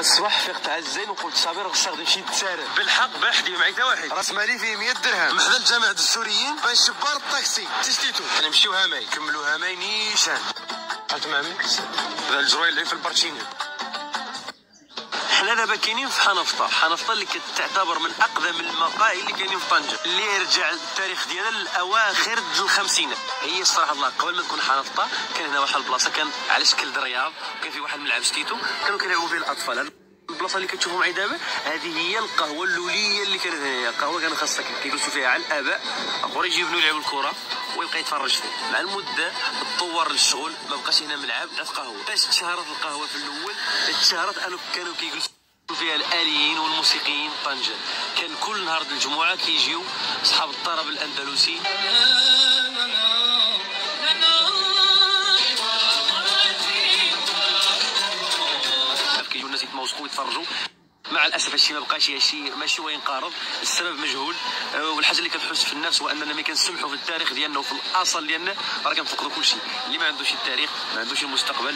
الصباح فيقت عزين وقلت صابر خصك نمشي نتسارع بالحق بحدي معي تا واحد. راس مالي فيه 100 درهم. محدا الجامعة السوريين. باش شبار الطاكسي. تشتيتو نمشيو هاماي. كملوا هاماي نيشان. قلت مع من هذا الجروي اللي في البارتشيني حنا دابا كاينين في حنفطة. حنفطة اللي كتعتبر من أقدم المقاهي اللي كاينين في طنجة. اللي يرجع التاريخ ديالها لاواخر الخمسينات هي الصراحة الله قبل ما تكون حنفطة كان هنا واحد البلاصة كان على شكل درياض. كان في واحد الملعب شتيتو كانوا كيلعبوا فيه الأطفال. البلاصة اللي كتشوفوا معي دابا هذه هي القهوة اللولية اللي كانت هنايا. قهوة كان خاصها كيجلسوا فيها على الآباء. اخرين يجيو يلعبوا الكرة ويبقى يتفرج فيه. مع المدة تطور الشغل ما بقاش هنا ملعب بقات قهوة. باش تشهرت القهوة في الأول تشهرت أنه كانوا كيجلسوا فيها الآليين والموسيقيين. طنجة. كان كل نهار الجمعة كيجيو أصحاب الطرب الأندلسي. كيجيو الناس يتموسقوا ويتفرجوا مع الأسف هادشي ما بقاش هادشي ماشي هو ينقارض السبب مجهول. أه، والحاجة اللي كنحس في النفس هو أننا ملي كنسمحوا في التاريخ ديالنا وفي الأصل ديالنا راه كنفقدوا كل شيء اللي ما عندوش التاريخ ما عندوش المستقبل.